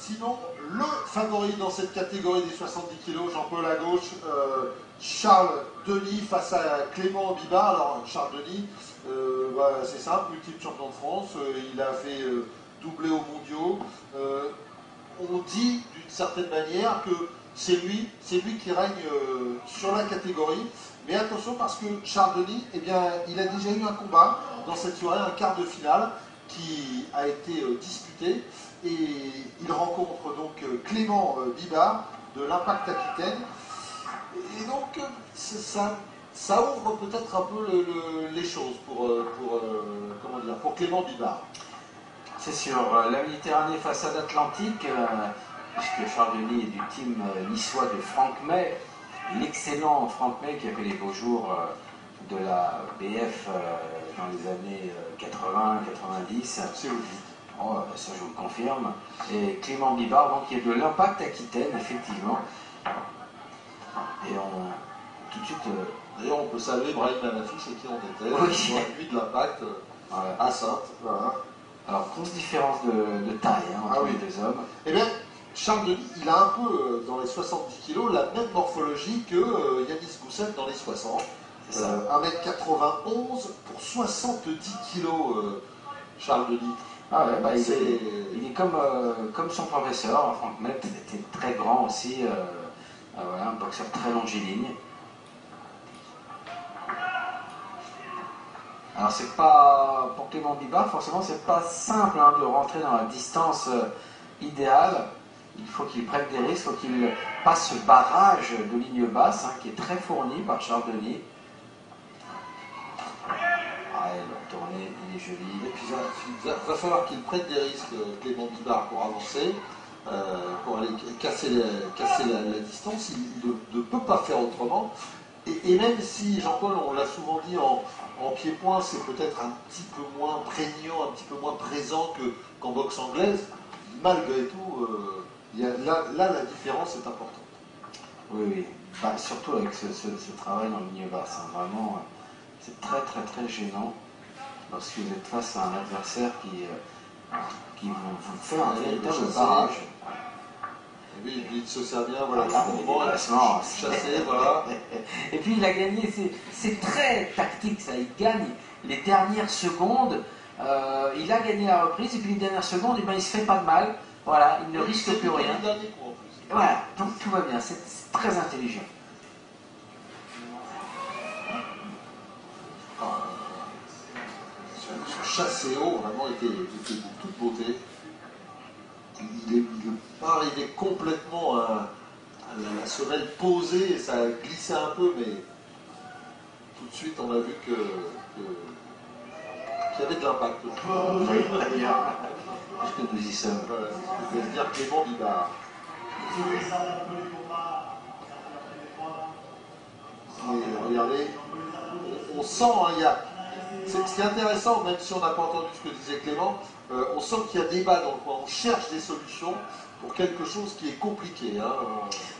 Sinon, le favori dans cette catégorie des 70 kg, Jean-Paul à gauche, euh, Charles Denis face à Clément Biba. Alors, Charles Denis, euh, c'est simple, multiple champion de France, euh, il a fait doubler aux mondiaux. on dit d'une certaine manière que c'est lui, c'est lui qui règne sur la catégorie. Mais attention parce que Charles Denis, eh bien, il a déjà eu un combat dans cette soirée, un quart de finale qui a été disputé et il rencontre donc euh, Clément euh, Bibard de l'Impact Aquitaine. Et donc euh, ça, ça ouvre peut-être un peu les choses pour, pour, comment dire, pour Clément Bibard. C'est sûr, la Méditerranée façade atlantique, puisque Charles Denis est du team niçois de Franck May, l'excellent Franck May qui a fait les beaux jours de la BF dans les années 80-90. C'est Oh, ça je vous le confirme. Et Clément Bibard, donc, qui est de l'Impact Aquitaine, effectivement. Et on, tout de suite, euh, d'ailleurs, on peut saluer Brahim Manafi, c'est qui on était, oui. lui de l'Impact euh, à Sainte. Alors, grosse différence de, taille hein, entre ah les deux hommes. Eh bien, Charles Denis, il a un peu, euh, dans les 70 kg, la même morphologie que Yanis Gousset dans les 60. 1m91 pour 70 kg, Charles Denis. Ah ouais, bah, il, est, il, est, comme, euh, comme son professeur, Franck Met, était très grand aussi, euh, euh, voilà, un boxeur très longiligne. Alors c'est pas, pour Clément Biba, forcément c'est pas simple hein, de rentrer dans la distance idéale. Il faut qu'il prenne des risques, il faut qu'il passe ce barrage de ligne basse hein, qui est très fourni par Charles Denis. Et puis, il va, falloir qu'il prenne des risques, euh, Clément Bibard, pour avancer, euh, pour aller casser, la, distance. Il ne, peut pas faire autrement. Et, même si, Jean-Paul, on l'a souvent dit, en, pied-point, c'est peut-être un petit peu moins prégnant, un petit peu moins présent qu'en boxe anglaise, malgré tout, euh, là, la différence est importante. Oui, oui. surtout avec ce, travail dans le milieu basse. Hein. vraiment c'est très très très gênant lorsque vous êtes face à un adversaire qui, euh, qui vous, fait un véritable barrage. Oui, il se sert bien, voilà, ah, chassé, voilà. Et puis il a gagné, c'est très tactique ça, il gagne les dernières secondes, euh, il a gagné la reprise, et puis les dernières secondes, et eh ben, il ne se fait pas de mal, voilà, il ne risque plus rien. Voilà, donc tout va bien, c'est très intelligent. Chassé haut, vraiment était, de toute beauté. Il, est, pas arrivé complètement à, la, semelle posée, et ça a glissé un peu, mais tout de suite on a vu que, qu'il y avait de l'impact. Est-ce que nous y sommes Je vais dire Clément Bibard. regardez, on sent, hein, il y a ce qui est intéressant, même si on n'a pas entendu ce que disait Clément, euh, on sent qu'il y a débat dans le coin. On cherche des solutions pour quelque chose qui est compliqué. Hein.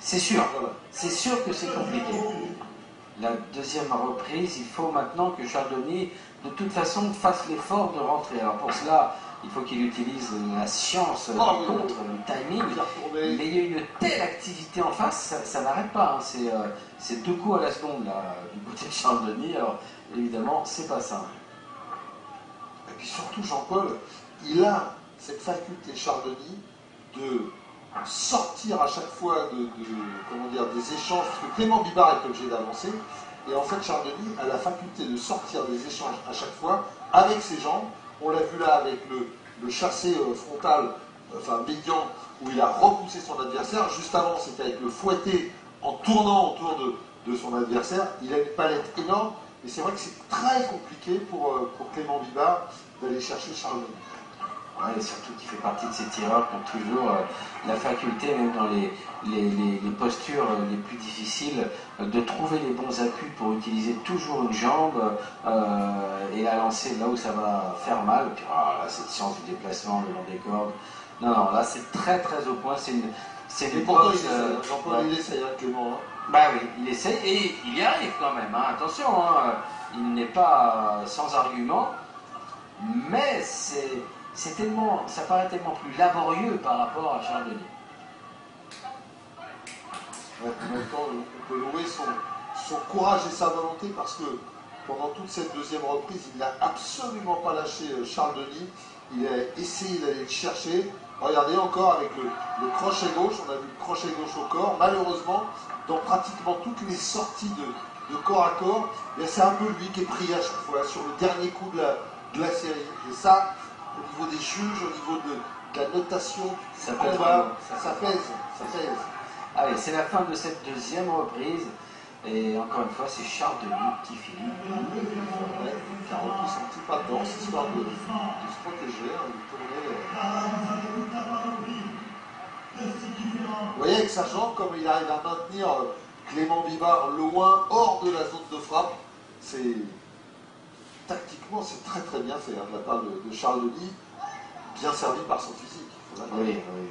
C'est sûr. C'est sûr que c'est compliqué. La deuxième reprise, il faut maintenant que Chardonnay, de toute façon, fasse l'effort de rentrer. Alors pour cela, il faut qu'il utilise la science oh, contre le timing. Mais il y a une telle activité en face, ça, n'arrête pas. Hein. Euh, c'est deux coups à la seconde là, du côté de Denis. Alors évidemment, c'est pas simple. Et puis surtout, Jean-Paul, il a cette faculté, Denis, de sortir à chaque fois de, des échanges, parce que Clément Bibard est obligé d'avancer, et en fait, Charles Denis a la faculté de sortir des échanges à chaque fois avec ses jambes. On l'a vu là avec le, chassé euh, frontal, enfin médian, où il a repoussé son adversaire. Juste avant, c'était avec le fouetté en tournant autour de, son adversaire. Il a une palette énorme. Et c'est vrai que c'est très compliqué pour, euh, pour Clément Bibard d'aller chercher Charles Ouais, surtout qu'il fait partie de ces tireurs qui ont toujours euh, la faculté, même dans les, les, postures euh, les plus difficiles, de trouver les bons appuis pour utiliser toujours une jambe et la lancer là où ça va faire mal. Puis ah, là, cette science du déplacement le long des cordes. Non, non, là c'est très très au point. C'est une, c'est une boxe. Jean-Paul, il essaie, hein, Clément. Hein? Bah oui, il essaie et il y arrive quand même. Hein. Attention, hein. il n'est pas sans argument, mais c'est c'est tellement, ça paraît tellement plus laborieux par rapport à Charles Denis. en même temps, on peut louer son, courage et sa volonté parce que pendant toute cette deuxième reprise, il n'a absolument pas lâché euh, Charles Denis. Il a essayé d'aller le chercher. Regardez encore avec le, crochet gauche, on a vu le crochet gauche au corps. Malheureusement, dans pratiquement toutes les sorties de, corps à corps, eh c'est un peu lui qui est pris à chaque fois sur le dernier coup de la, série. Et ça, au niveau des juges, au niveau de, la notation, ça, pèse, ça pèse. Ça pèse. Allez, c'est la fin de cette deuxième reprise. Et encore une fois, c'est Charles Denis qui finit. Ouais, qui a repris son petit pas de danse, histoire de, de se protéger, hein, tourner. Vous voyez avec sa jambe, comme il arrive à maintenir euh, Clément Bibard loin, hors de la zone de frappe, c'est tactiquement c'est très très bien fait hein, de la part de, de, Charles Denis, bien servi par son physique. Oui, oui.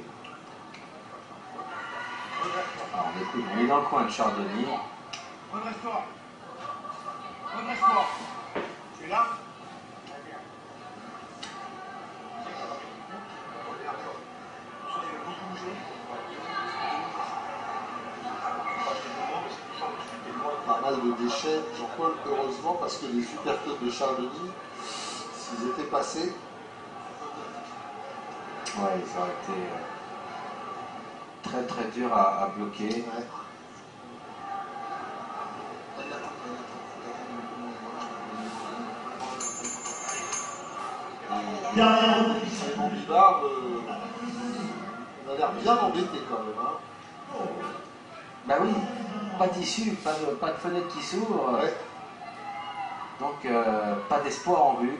Alors, on, écoute, on est dans le coin de Charles Denis. Redresse-toi. Redresse-toi. Tu es là? De déchets, Jean-Paul, heureusement, parce que les supercutes de Charles Denis, s'ils étaient passés. Ouais, ça aurait été euh, très très dur à, bloquer. Simon Bibard, euh, on a l'air bien embêté quand même. Hein. Bah oui, pas d'issue, pas de, pas de fenêtre qui s'ouvre. Donc euh, pas d'espoir en vue.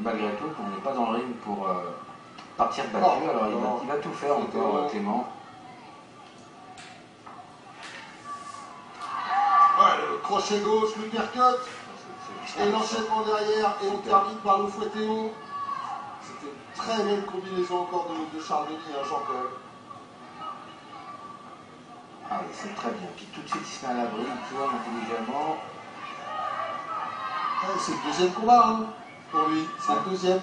Malgré tout, on n'est pas dans le ring pour euh, partir battu, alors il va, tout faire encore Clément. Ouais, le crochet gauche, le percote. Et l'enchaînement derrière, et on termine par le fouetté haut. C'était une très belle combinaison encore de, Charles Denis, hein, Jean-Paul. Ah oui, c'est très bien. Puis tout de suite, il se met à l'abri, il tourne intelligemment. c'est le deuxième combat hein, pour lui. C'est le deuxième.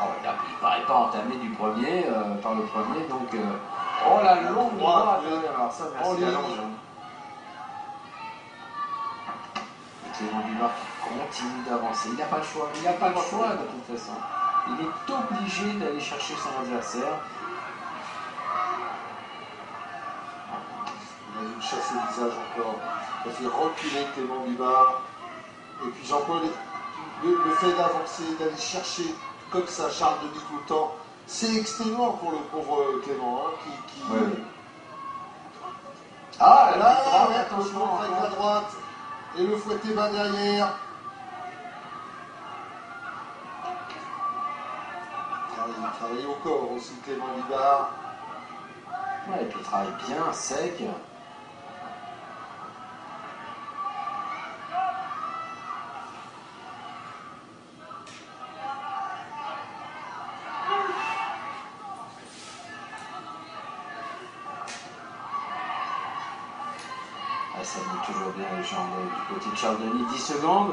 Ah il ne paraît pas entamé du premier, euh, par le premier, donc. Euh, oh la longue droite! Alors ça, merci à Clément Bivard continue d'avancer. Il n'a pas le choix. Il n'a pas le choix de toute façon. Il est obligé d'aller chercher son adversaire. Il a dû chasser le visage encore. Il a fait reculer Clément Bivard. Et puis Jean-Paul, le, fait d'avancer, d'aller chercher comme ça Charles Denis tout le temps, c'est exténuant pour le pauvre Clément. Hein, qui, Ah, là, attention, avec la droite. Et le fouetté bas derrière. Il travaille au corps aussi, Clément Bibard. Ouais, et puis il travaille bien, sec. Ça met toujours bien les jambes du côté de Charles Denis. 10 secondes.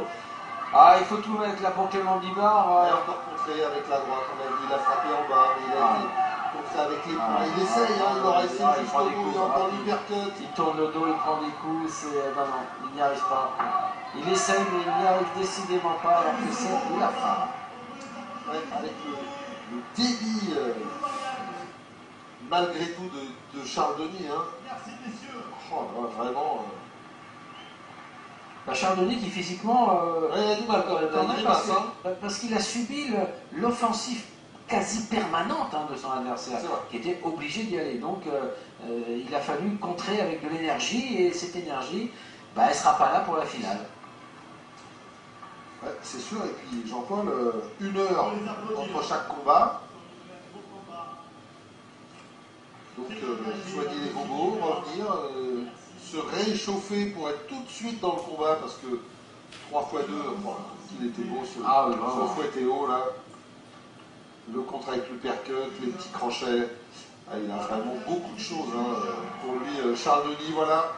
Ah, il faut tout mettre là pour Clément Bibard. Il a encore contré avec la droite, on a vu, il a frappé en bas, mais il a ah. contré avec les. Ah. il essaye, hein, il aura essayé ah, jusqu'au bout, il a encore l'hypercut. Il tourne le dos, il prend des coups, c'est. Euh, non, non, il n'y arrive pas. Il essaye, mais il n'y arrive décidément pas, alors que c'est la fin. Ouais, avec le, débit, euh, malgré tout, de, de, Charles Denis. Hein. Merci, messieurs. Oh, vraiment. Euh, bah, Denis qui physiquement euh, il a du mal quand même, hein. parce, qu'il a subi l'offensive quasi permanente hein, de son adversaire, qui était obligé d'y aller. Donc euh, euh, il a fallu contrer avec de l'énergie et cette énergie, bah, elle ne sera pas là pour la finale. c'est sûr, et puis Jean-Paul, une heure entre chaque combat. Donc, soigner les robots, revenir se réchauffer pour être tout de suite dans le combat parce que 3 x 2, il était beau ce, ah, fouet haut là. Le contre avec le percut, les petits crochets. Ah, il a vraiment beaucoup de choses hein, pour lui. Euh, Charles Denis, voilà.